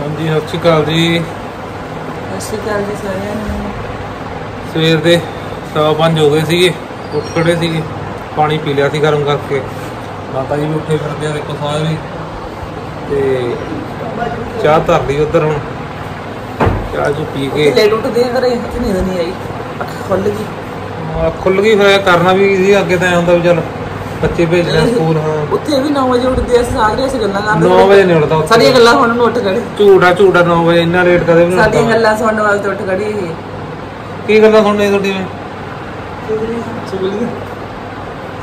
ਹਾਂਜੀ ਸਤਿ ਸ਼੍ਰੀ ਅਕਾਲ ਜੀ। ਸਤਿ ਸ਼੍ਰੀ ਅਕਾਲ ਜੀ ਸਾਰਿਆਂ ਨੂੰ। ਸਵੇਰ ਦੇ ਸਵਾ ਪੰਜ ਹੋ ਗਏ ਸੀਗੇ ਉੱਠ ਖੜੇ ਸੀਗੇ ਪਾਣੀ ਪੀ ਲਿਆ ਸੀ ਗਰਮ ਕਰਕੇ। ਮਾਤਾ ਜੀ ਵੀ ਉੱਠੇ ਫਿਰਦੇ ਆ ਦੇਖੋ ਸਾਰੇ। ਵੀ ਤੇ ਚਾਹ ਧਰ ਲਈ ਉਧਰ ਹੁਣ। ਚਾਹ ਚੂ ਪੀ ਕੇ। ਲੇਟ ਉੱਠਦੇ ਆ ਘਰੇ ਹੱਥ ਨਹੀਂ ਆਈ। ਅੱਖ ਖੁੱਲ ਗਈ। ਖੁੱਲ ਗਈ ਫਿਰ ਕਰਨਾ ਵੀ ਸੀ ਅੱਗੇ ਤਾਂ ਹੁੰਦਾ ਵੀ ਚੱਲ ਬੱਚੇ ਭੇਜਣਾ ਸਕੂਲ ਹਾਂ। ਉੱਥੇ ਵੀ 9 ਵਜੇ ਉੱਠਦੇ ਆ ਸਾਰੇ ਅਸੀਂ ਗੱਲਾਂ ਕਰਦੇ 9 ਵਜੇ ਨਹੀਂ ਉੱਠਦਾ ਉੱਥੇ। ਸਾਡੀਆਂ ਗੱਲਾਂ ਹੁਣ ਨੂੰ ਉੱਠ ਖੜੇ ਝੂਠਾ ਝੂਠਾ 9 ਵਜੇ ਇੰਨਾ ਲੇਟ ਕਦੇ ਵੀ ਨਹੀਂ ਸਾਡੀਆਂ ਗੱਲਾਂ ਸੁਣਨ ਵਾਸਤੇ ਉੱਠ ਖੜੀ ਇਹ ਕੀ ਗੱਲਾਂ ਸੁਣਨੇ ਤੁਹਾਡੀ ਮੈਂ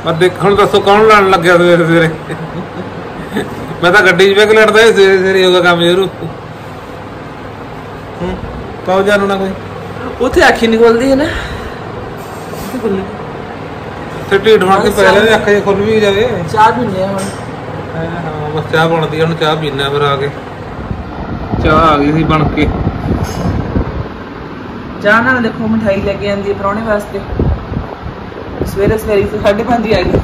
ਮੈਂ ਦੇਖ ਹੁਣ ਦੱਸੋ ਕੌਣ ਲੜਨ ਲੱਗਿਆ ਸਵੇਰੇ ਸਵੇਰੇ? ਮੈਂ ਤਾਂ ਗੱਡੀ 'ਚ ਵੇਖ ਲੜਦਾ ਸੀ ਸਵੇਰੇ ਸਵੇਰੇ ਹੋਗਾ ਕੰਮ ਜ਼ਰੂਰ ਹੂੰ ਕਾਹ ਜਾਣੋ ਨਾ ਕੋਈ। ਉੱਥੇ ਅੱਖੀ ਨਹੀਂ ਖੁੱਲਦੀ ਹੈ ਨਾ। ਉੱਥੇ ਖੁੱਲ ਗਈ। ਤੇ ਢੀਡ ਮਾਰ ਕੇ ਪਹਿਲੇ ਵੀ ਅੱਖ ਜੇ ਖੁੱਲ ਵੀ ਜਾਵੇ। ਚਾਹ ਪੀਂਦੇ ਆ ਹੁਣ। ਹਾਂ ਬਸ ਚਾਹ ਬਣਦੀ ਆ, ਹੁਣ ਚਾਹ ਪੀਣਾ ਫਿਰ ਆ ਕੇ। ਚਾਹ ਆ ਗਈ ਸੀ ਬਣ ਕੇ। ਚਾਹ ਨਾਲ ਦੇਖੋ ਮਠਾਈ ਲੈ ਕੇ ਆਂਦੀ ਹੈ ਪਰੌਣੇ ਵਾਸਤੇ। ਸਵੇਰੇ ਸਵੇਰੇ ਹੀ ਸਾਢੇ ਪੰਜ ਹੀ ਆ ਗਈ।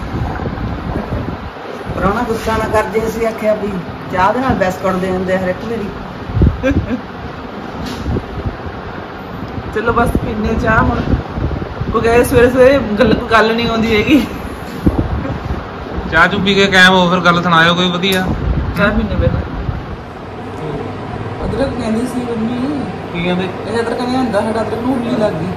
ਪਰੌਣਾ ਗੁੱਸਾ ਨਾ ਕਰਦੇ ਅਸੀਂ ਆਖਿਆ ਵੀ ਚਾਹ ਦੇ ਨਾਲ ਬਿਸਕੁਟ ਦੇ ਦਿੰਦੇ ਹਰ ਇੱਕ ਵਾਰੀ। ਚਲੋ ਬਸ ਪੀਨੇ ਚਾਹ ਹੁਣ। ਕੋ ਗਏ ਸਵੇਰੇ ਸਵੇਰੇ ਗੱਲ ਕੋਈ ਗੱਲ ਨਹੀਂ ਆਉਂਦੀ ਹੈਗੀ। ਚਾਹ ਚੁ ਪੀ ਕੇ ਕਾਇਮ ਹੋ ਫਿਰ ਗੱਲ ਸੁਣਾਇਓ ਕੋਈ ਵਧੀਆ। ਚਾਹ ਪੀਨੇ ਪਹਿਲਾਂ। ਅਦਰਕ ਕਹਿੰਦੀ ਸੀ ਮੰਮੀ। ਕੀ ਕਹਿੰਦੇ? ਇਹ ਅਦਰਕ ਨਹੀਂ ਹੁੰਦਾ ਸਾਡਾ ਅਦਰਕ ਨੂੰ ਉੱਲੀ ਲੱਗ ਗਈ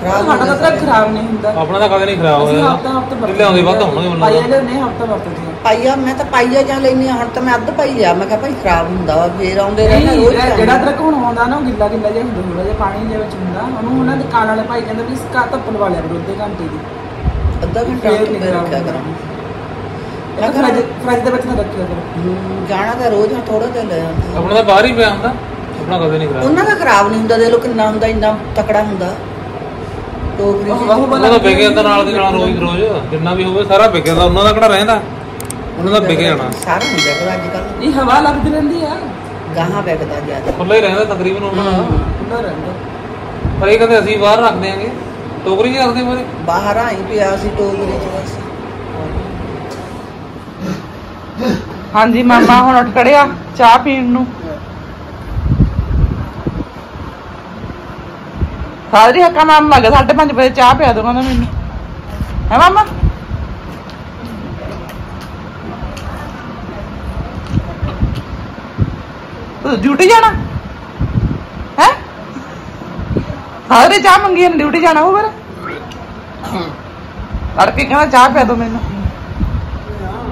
ਖਰਾਬ ਸਾਡਾ ਤਾਂ ਅਦਰਕ ਖਰਾਬ ਨਹੀਂ ਹੁੰਦਾ। ਆਪਣਾ ਤਾਂ ਕਦੇ ਨਹੀਂ ਖਰਾਬ ਅਸੀਂ ਹੋਇਆ। ਹਫਤਾ ਹਫਤਾ ਜਿੱਲੇ ਆਉਂਦੇ ਵੱਧ ਹੋਣਗੇ ਮੈਨੂੰ ਪਾਈਆ ਲੱਗਦਾ। ਲੈਣੇ ਹਫਤਾ ਵਰਤਦੇ ਆ। ਪਾਈਆ ਮੈਂ ਤਾਂ ਪਾਈਆ ਜਾਂ ਲੈਣੀ ਹੁਣ ਤਾਂ ਮੈਂ ਅੱਧ ਪਾਈ ਲਿਆ। ਮੈਂ ਕਿਹਾ ਭਾਈ ਖਰਾਬ ਹੁੰਦਾ ਵਾ ਫੇਰ ਆਉਂਦੇ ਰਹਿੰਦੇ ਨਹੀਂ ਰੋਜ਼ ਜਿਹੜਾ ਲੈਣੇ। ਜਿਹੜਾ ਅਦਰਕ ਹੁਣ ਆਉਂਦਾ ਨਾ ਉਹ ਗਿੱਲਾ ਗਿੱਲਾ ਜਿਹਾ ਹੁੰਦਾ ਥੋੜਾ ਜਿਹਾ ਪਾਣੀ ਦੇ ਵਿੱਚ ਹੁੰਦਾ। ਉਹਨੂੰ ਉਹਨਾਂ ਦੇ ਕਾਲ ਵਾਲੇ ਭਾਈ ਕਹਿੰਦੇ ਵੀ ਇਸ ਕਾ ਧੱਪ ਲਵਾ ਲਿਆ ਕਰੋ ਅੱਧੇ ਘੰਟੇ ਦੀ। ਅੱਧਾ ਘੰਟਾ ਫੇਰ ਉੱਤੇ ਨਹੀਂ ਰੱਖਿਆ ਖਰਾਬ ਕਰਾਂ। ਇਹ ਫਰਿੱਜ ਫਰਿੱਜ ਦੇ ਵਿੱਚ ਨਾ ਰੱਖਿਆ ਕਰੋ ਹਮ, ਜਾਣਾ ਤਾਂ ਰੋਜ਼ ਥੋੜਾ ਜਿਹਾ ਲੈ ਆਉਂਦਾ ਆਪਣਾ ਤਾਂ ਬਾਹਰ ਹੀ ਪਿਆ ਹੁੰਦਾ। ਆਪਣਾ ਕਦੇ ਨਹੀਂ ਖਰਾਬ ਉਹਨਾਂ ਦਾ ਖਰਾਬ ਨਹੀਂ ਹੁੰਦਾ ਦੇ ਲੋ ਕਿੰਨਾ ਹੁੰਦਾ ਇੰਨਾ ਤਕੜਾ ਹੁੰਦਾ। ਟੋਕਰੀ ਉਹ ਚ ਵਾਹੂ ਉਹਨਾਂ ਦਾ ਵਿਕ ਜਾਂਦਾ ਨਾਲ ਦੀ ਨਾਲ ਰੋਜ਼ ਰੋਜ਼ ਜਿੰਨਾ ਵੀ ਹੋਵੇ ਸਾਰਾ ਵਿਕ ਜਾਂਦਾ ਉਹਨਾਂ ਦਾ ਕਿਹੜਾ ਰਹਿੰਦਾ? ਉਹਨਾਂ ਦਾ ਵਿਕ ਜਾਣਾ। ਸਾਰਾ ਹੁੰਦਾ ਪਰ ਅੱਜ ਕੱਲ ਇਹ ਹਵਾ ਲੱਗਦੀ ਰਹਿੰਦੀ ਆ। ਗਾਹਾਂ ਵਿਕਦਾ ਜ਼ਿਆਦਾ। ਖੁੱਲਾ ਹੀ ਰਹਿੰਦਾ ਤਕਰੀਬਨ ਉਹਨਾਂ ਦਾ ਖੁੱਲਾ ਰਹਿੰਦਾ। ਪਰ ਇਹ ਕਹਿੰਦੇ ਅਸੀਂ ਬਾਹਰ ਰੱਖ ਦਿਆਂਗੇ ਟੋਕਰੀ 'ਚ ਰੱਖਦੇ ਮਾਰੇ ਬਾਹਰ ਆਈ ਪਿਆ ਸੀ ਟੋਕਰੀ ਚ ਬਸ। ਹਾਂਜੀ ਮਾਮਾ ਹੁਣ ਉੱਠ ਖੜਿਆ ਚਾਹ ਪੀਣ ਨੂੰ। ਸਾਰੀ ਹੱਕਾ ਮਾਮਾ ਲੱਗਾ ਸਾਢੇ ਪੰਜ ਵਜੇ ਚਾਹ ਪਿਆ ਦੋ ਕਹਿੰਦਾ ਮੈਨੂੰ। ਹੈ ਮਾਮਾ? ਤੂੰ ਡਿਊਟੀ ਜਾਣਾ? ਹੈ? ਸਾਰੇ ਚਾਹ ਮੰਗੀ ਨੇ ਡਿਊਟੀ ਜਾਣਾ ਹੋ ਫਿਰ? ਤੜਕੇ ਕਹਿੰਦਾ ਚਾਹ ਪਿਆ ਦੋ ਮੈਨੂੰ।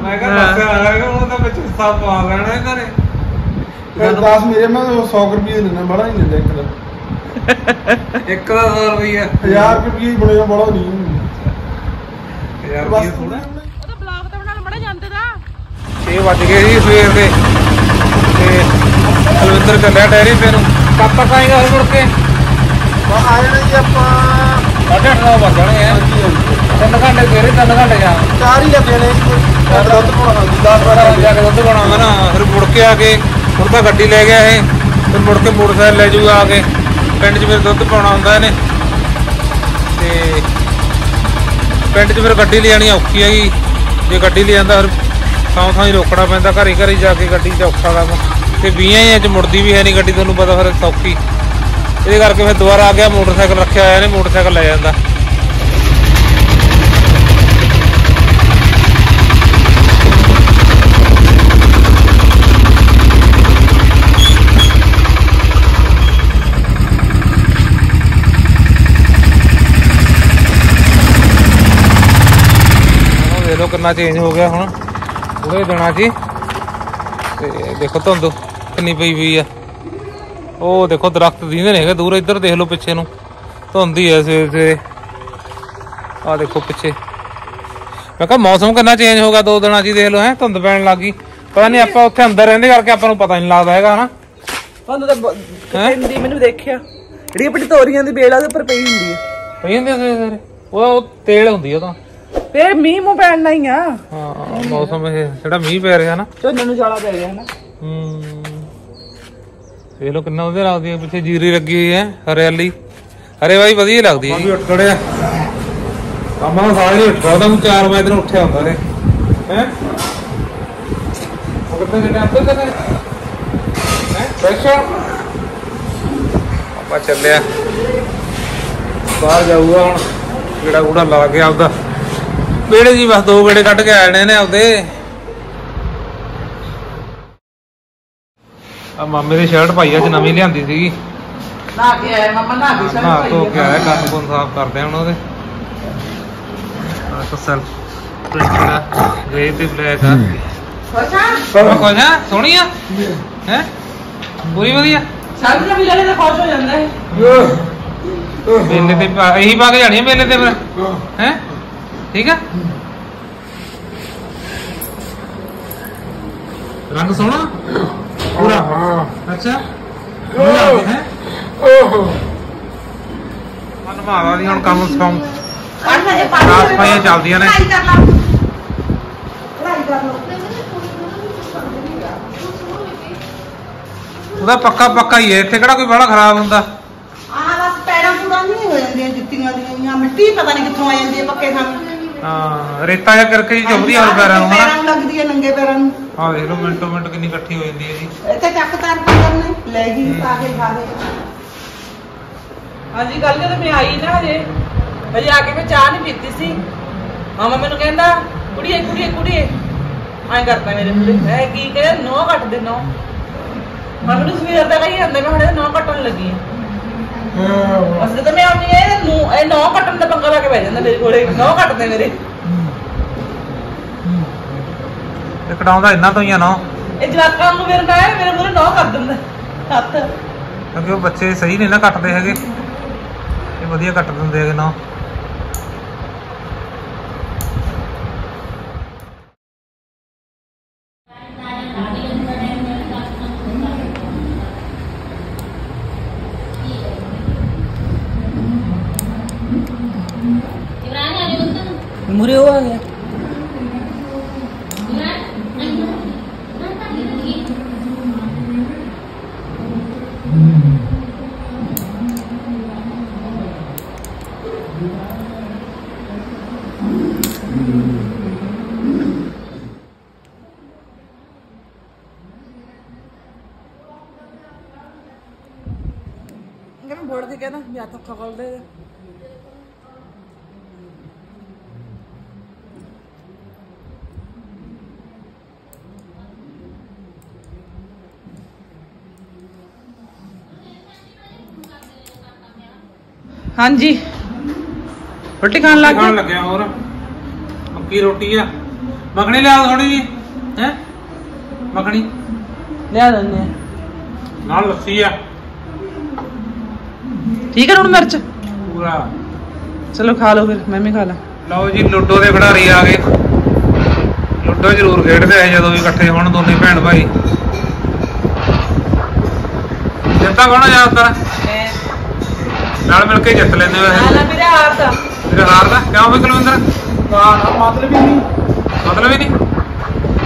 ਮੈਂ ਕਿਹਾ ਦੱਸਿਆ ਆ ਗਿਆ ਉਹ ਤਾਂ ਵਿੱਚ ਹਿੱਸਾ ਪਾ ਲੈਣਾ ਹੈ ਘਰੇ। ਫਿਰ 10 ਮੇਰੇ ਮੈਂ 100 ਰੁਪਏ ਦਿੰਦਾ ਬੜਾ ਹੀ ਦਿੰਦਾ ਇੱਕ ਦਾ ਇੱਕ ਦਾ 100 ਰੁਪਈਆ 1000 ਰੁਪਏ ਹੀ ਬਣੇਗਾ ਬੜਾ ਨਹੀਂ। ਯਾਰ ਬਸ। ਕੀ ਥੋੜਾ ਉਹਦਾ ਬਲੌਗ ਤਾਂ ਬਣਾ ਮੜਾ ਜਾਂਦੇ ਦਾ। 6 ਵੱਜ ਗਏ ਜੀ ਸਵੇਰ ਦੇ। ਤੇ ਅਲਵਿੰਦਰ ਚੱਲਿਆ ਡੈਰੀ ਤੇ ਨੂੰ ਪਾਪਾ ਕਾਏਗਾ ਹੋਰ ਮੁੜ ਕੇ। ਬਾ ਆ ਜਾਣਾ ਜੀ ਆਪਾਂ। ਸਾਢੇ ਅੱਠ ਨੌ ਵੱਜ ਜਾਣੇ ਆ। ਤਿੰਨ ਘੰਟੇ ਸਵੇਰੇ ਤਿੰਨ ਘੰਟੇ ਜਾ। ਚਾਰ ਹੀ ਲੱਗੇ ਨੇ ਦੁੱਧ ਪਾਉਣਾ ਜੀ। 10 12 ਜਾ ਕੇ ਦੁੱਧ ਬਣਾਉਂਦਾ ਨਾ ਫਿਰ ਮੁੜ ਕੇ ਆ ਕੇ ਹੁਣ ਤਾਂ ਗੱਡੀ ਲੈ ਗਿਆ ਇਹ। ਫਿਰ ਮੁੜ ਕੇ ਮੋਟਰਸਾਈਕਲ ਲੈ ਜੂਗਾ ਆ ਕੇ। ਪਿੰਡ 'ਚ ਫਿਰ ਦੁੱਧ ਪਾਉਣਾ ਹੁੰਦਾ ਇਹਨੇ। ਤੇ ਪਿੰਡ 'ਚ ਫਿਰ ਗੱਡੀ ਲਿਆਣੀ ਔਖੀ ਹੈਗੀ ਜੇ। ਗੱਡੀ ਲੈ ਜਾਂਦਾ ਫਿਰ ਥਾਂ ਥਾਂ ਹੀ ਰੋਕਣਾ ਪੈਂਦਾ, ਘਰੀ ਘਰੀ ਜਾ ਕੇ ਗੱਡੀ 'ਚ ਔਖਾ ਕੰਮ। ਤੇ 20 ਹੀ ਮੁੜਦੀ ਵੀ ਹੈ ਨਹੀਂ ਗੱਡੀ, ਤੁਹਾਨੂੰ ਪਤਾ ਫਿਰ ਸੌਖੀ। ਇਹਦੇ ਕਰਕੇ ਫਿਰ ਦੁਬਾਰਾ ਆ ਗਿਆ, ਮੋਟਰਸਾਈਕਲ ਰੱਖਿਆ ਹੋਇਆ ਨੇ ਮੋਟਰਸਾਈਕਲ ਲੈ ਜਾਂਦਾ। ਦੇਖ ਲਓ ਕਿੰਨਾ ਚੇਂਜ ਹੋ ਗਿਆ ਹੁਣ। ਉਹਦੇ ਦਿਨਾਂ 'ਚ ਹੀ। ਤੇ ਦੇਖੋ ਧੁੰਦ ਕਿੰਨੀ ਪਈ ਪਈ ਆ। ਉਹ ਦੇਖੋ ਦਰਖਤ ਦੀਂਦੇ ਨੇ ਹੈਗੇ ਦੂਰ ਇੱਧਰ ਦੇਖ ਲਓ ਪਿੱਛੇ ਨੂੰ। ਧੁੰਦ ਹੀ ਐ ਸਵੇਰੇ ਸਵੇਰੇ। ਆ ਦੇਖੋ ਪਿੱਛੇ। ਮੈਂ ਕਿਹਾ ਮੌਸਮ ਕਿੰਨਾ ਚੇਂਜ ਹੋ ਗਿਆ ਦੋ ਦਿਨਾਂ 'ਚ ਹੀ ਦੇਖ ਲਓ ਹੈ ਧੁੰਦ ਪੈਣ ਲੱਗ ਗਈ। ਪਤਾ ਨਹੀਂ ਆਪਾਂ ਉੱਥੇ ਅੰਦਰ ਰਹਿੰਦੇ ਕਰਕੇ ਆਪਾਂ ਨੂੰ ਪਤਾ ਨਹੀਂ ਲੱਗਦਾ ਹੈਗਾ ਹਨਾ। ਤੁਹਾਨੂੰ ਤਾਂ ਪੈਂਦੀ ਮੈਨੂੰ ਦੇਖਿਆ। ਜਿਹੜੀ ਆਪਣੀ ਤੋਰੀਆਂ ਦੀ ਬੇਲ ਆ ਉਹਦੇ ਉੱਪਰ ਪਈ ਹੁੰਦੀ ਆ। ਪਈ ਹੁੰਦੀ ਸਵੇਰੇ ਸਵੇਰੇ। ਉਹ ਤੇਲ ਹੁੰਦੀ ਉਹ ਤਾਂ। ਫੇਰ ਮੀਂਹ ਮੂੰਹ ਪੈਣਾ ਹੀ ਆ। ਹਾਂ ਮੌਸਮ ਇਹ ਜਿਹੜਾ ਮੀਂਹ ਪੈ ਰਿਹਾ ਨਾ। ਝੋਨੇ ਨੂੰ ਜਾਲਾ ਪੈ ਗਿਆ ਹਨਾ ਹੂੰ। ਇਹ ਲੋ ਕਿੰਨਾ ਉਹਦੇ ਲੱਗਦੀ ਹੈ ਪਿੱਛੇ ਜੀਰੀ ਲੱਗੀ ਹੋਈ ਹੈ ਹਰਿਆਲੀ। ਹਰੇ ਬਾਈ ਵਧੀਆ ਲੱਗਦੀ ਹੈ। ਵੀ ਉੱਠ ਖੜਿਆ ਕੰਮਾਂ ਦਾ ਸਾਰਾ ਹੀ ਉੱਠ ਖੜਦਾ ਹੁਣ 4 ਵਜੇ ਦਿਨ ਉੱਠਿਆ ਹੁੰਦਾ ਨੇ। ਹੈ? ਉਹ ਕਿੱਥੇ ਜਿਹੜੇ ਅੰਦਰ ਤੱਕ ਹੈ? ਅੱਛਾ ਆਪਾਂ ਚੱਲਿਆ ਬਾਹਰ ਜਾਊਗਾ ਹੁਣ ਕਿਹੜਾ ਕੂੜਾ ਲਾ ਕੇ ਆਪਦਾ। ਵਿਹੜੇ ਜੀ ਬਸ ਦੋ ਗੇੜੇ ਕੱਢ ਕੇ ਆਣੇ ਨੇ ਆਪਦੇ। ਆ ਮਾਮੇ ਦੀ ਸ਼ਰਟ ਪਾਈ ਅੱਜ ਨਵੀਂ ਲਿਆਂਦੀ ਸੀਗੀ। ਨਾ ਕੇ ਆਇਆ ਮਮਾ ਨਾ ਕੇ ਨਾ ਧੋ ਕੇ ਆਇਆ ਕੰਨ ਕੁੰਨ ਸਾਫ਼ ਕਰਦੇ ਆ ਹੁਣ ਉਹਦੇ। ਆ ਤਾਂ ਸੈਲ ਪ੍ਰਿੰਟਡ ਆ ਗ੍ਰੇ ਤੇ ਬਲੈਕ ਆ। ਕੋਈ ਨਾ ਸੋਹਣੀ ਆ? ਹੈ? ਪੂਰੀ ਵਧੀਆ? ਸਾਰੇ ਦਾ ਵੀ ਲੜੇ ਤਾਂ ਖੁਸ਼ ਹੋ ਜਾਂਦਾ। ਹੈ ਮੇਲੇ ਤੇ ਇਹੀ ਪਾ ਕੇ ਜਾਣੀ ਮੇਲੇ ਤੇ ਫਿਰ? ਹੈ? ਠੀਕ ਆ? ਰੰਗ ਸੋਹਣਾ? ਪੂਰਾ? ਅੱਛਾ। ਹੈ। ਮਨ ਮਾਵਾ ਦੀ ਹੁਣ ਕੰਮ ਸੌਂ ਸਾਫ਼ ਸਫਾਈਆਂ ਚੱਲਦੀਆਂ ਨੇ। ਉਹਦਾ ਪੱਕਾ ਪੱਕਾ ਹੀ ਹੈ। ਇੱਥੇ ਕਿਹੜਾ ਕੋਈ ਬੜਾ ਖਰਾਬ ਹੁੰਦਾ? ਆਹ ਬਸ ਪੈਰਾਂ ਪੂਰਾਂ ਨਹੀਂ ਹੋ ਜਾਂਦੀਆਂ ਜੁੱਤੀਆਂ ਦੀਆਂ। ਮਿੱਟੀ ਪਤਾ ਨਹੀਂ ਕਿੱਥੋਂ ਆ ਜਾਂਦੀ ਹੈ ਪੱਕੇ ਥਾਂ। ਹਾਂ ਰੇਤਾ ਜਿਹਾ ਕਰਕੇ ਜੀ ਚੁੱਭਦੀ ਆ ਪੈਰਾਂ ਨੂੰ ਪੈਰਾਂ ਹਨਾ? ਨੂੰ ਲੱਗਦੀ ਹੈ ਨੰਗੇ ਪੈਰਾਂ ਨੂੰ। ਆਹ ਦੇਖ ਲਓ ਮਿੰਟੋ ਮਿੰਟ ਕਿੰਨੀ ਇਕੱਠੀ ਹੋ ਜਾਂਦੀ ਹੈ ਜੀ। ਇੱਥੇ ਚੱਕ ਤਾਰ ਕਰਨੇ ਲੈ ਗਈ ਪਾ ਕੇ ਖਾ ਕੇ ਹਾਂਜੀ ਗੱਲ ਜਦੋਂ ਮੈਂ ਆਈ ਨਾ ਹਜੇ ਹਜੇ ਆ ਕੇ ਮੈਂ ਚਾਹ ਨਹੀਂ ਪੀਤੀ ਸੀ। ਮਾਮਾ ਮੈਨੂੰ ਕਹਿੰਦਾ ਕੁੜੀਏ ਕੁੜੀਏ ਕੁੜੀਏ। ਐਂ ਕਰਦਾ ਮੇਰੇ ਮੂਹਰੇ ਹੈ ਕੀ ਕਹਿੰਦਾ ਨੋ ਕੱਟ ਦੇ ਨੋ ਮੈਂ ਮੈਨੂੰ ਸਵੇਰ ਦਾ ਕਹੀ ਜਾਂਦਾ ਮੈਂ ਹੁਣੇ ਨੋ ਕੱਟਣ ਲੱਗੀ ਹਾਂ ਅਸਲ ਤਾਂ ਮੈਂ ਆਉਣੀ ਇਹ ਨੂੰ ਇਹ ਨੋ ਕੱਟਣ ਦਾ ਪੰਗਾ ਲਾ ਕੇ ਬਹਿ ਜਾਂਦਾ ਮੇਰੇ ਕੋਲੇ। ਨੋ ਕੱਟਦੇ ਮੇਰੇ। ਤੇ ਕਟਾਉਂਦਾ ਇੰਨਾ ਤੋਂ ਹੀ ਆ ਨਾ ਇਹ ਜਵਾਕਾਂ ਨੂੰ ਮੇਰੇ ਨਾਲ ਮੇਰੇ ਮੂਹਰੇ ਨੋ ਕਰ ਦਿੰਦਾ। ਹੱਥ। ਕਿਉਂਕਿ ਉਹ ਬੱਚੇ ਸਹੀ ਨਹੀਂ ਨਾ ਕੱਟਦੇ ਹੈਗੇ। ਇਹ ਵਧੀਆ ਕੱਟ ਦਿੰਦੇ ਹੈਗੇ ਨਾ ਮੂਹਰੇ ਉਹ ਆ ਗਿਆ ਕਹਿੰਦਾ ਬੋੜ ਕੇ ਕਹਿੰਦਾ ਵੀ ਹੱਥ ਖੋਲ ਦੇ ਹਾਂਜੀ। ਰੋਟੀ ਖਾਣ ਲੱਗ ਖਾਣ ਗਏ ਲੱਗਿਆ ਹੋਰ। ਮੱਕੀ ਰੋਟੀ ਆ। ਮੱਖਣੀ ਲਿਆ ਥੋੜੀ ਜੀ ਹੈ? ਮੱਖਣੀ। ਲਿਆ ਦਿੰਦੇ ਆ। ਨਾਲ ਲੱਸੀ ਆ। ਠੀਕ ਹੈ ਹੁਣ ਮਿਰਚ? ਪੂਰਾ। ਚਲੋ ਖਾ ਲਓ ਫਿਰ ਮੈਂ ਵੀ ਖਾ ਲਾਂ। ਲਓ ਜੀ ਲੁੱਡੋ ਦੇ ਖਿਡਾਰੀ ਆ ਗਏ। ਲੁੱਡੋ ਜ਼ਰੂਰ ਖੇਡਦੇ ਆ ਜਦੋਂ ਵੀ ਇਕੱਠੇ ਹੋਣ ਦੋਨੇ ਭੈਣ ਭਾਈ। ਜਿੱਤਾ ਕੌਣ ਆ ਜ਼ਿਆਦਾਤਰ? ਨਾਲ ਮਿਲ ਕੇ ਜਿੱਤ ਲੈਂਦੇ ਵੈਸੇ ਲੈ ਮੇਰੇ ਹਾਰ ਦਾ ਤੇਰੇ ਹਾਰਦਾ ਕਿਉਂ ਵੀ ਕੁਲਵਿੰਦਰ? ਨਾ ਨਾ ਮਤਲਬ ਹੀ ਨਹੀਂ। ਮਤਲਬ ਹੀ ਨਹੀਂ?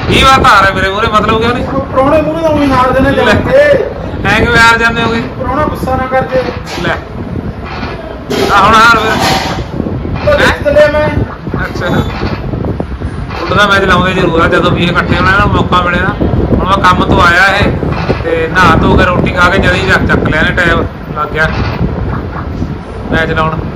ਕੀ ਬਾਤ ਆ ਰਿਹਾ ਮੇਰੇ ਮੂਹਰੇ ਮਤਲਬ ਕਿਉਂ ਨਹੀਂ? ਪ੍ਰਾਹੁਣੇ ਮੂਹਰੇ ਤਾਂ ਉਹੀ ਹਾਰਦੇ ਨੇ ਜਾ ਕੇ ਐ ਕਿਵੇਂ ਹਾਰ ਜਾਂਦੇ ਹੋਗੇ? ਪ੍ਰਾਹੁਣਾ ਗੁੱਸਾ ਨਾ ਕਰ ਜੇ। ਲੈ। ਆ ਹੁਣ ਹਾਰ ਫਿਰ ਤਾਂ ਜਿੱਤ ਲਿਆ ਮੈਂ। ਅੱਛਾ। ਉਹਦਾ ਮੈਚ ਲਾਉਂਦੇ ਜ਼ਰੂਰ ਆ ਜਦੋਂ ਵੀ ਇਹ ਇਕੱਠੇ ਹੋਣਾ ਨਾ ਮੌਕਾ ਮਿਲੇ ਨਾ। ਹੁਣ ਮੈਂ ਕੰਮ ਤੋਂ ਆਇਆ ਇਹ ਤੇ ਨਹਾ ਧੋ ਕੇ ਰੋਟੀ ਖਾ ਕੇ ਜਦੀ ਚੱਕ ਚੱਕ ਲਿਆ ਨੇ ਟਾਈਮ ਲੱਗ ਗਿਆ। ਮੈਚ ਲਾਉਣ।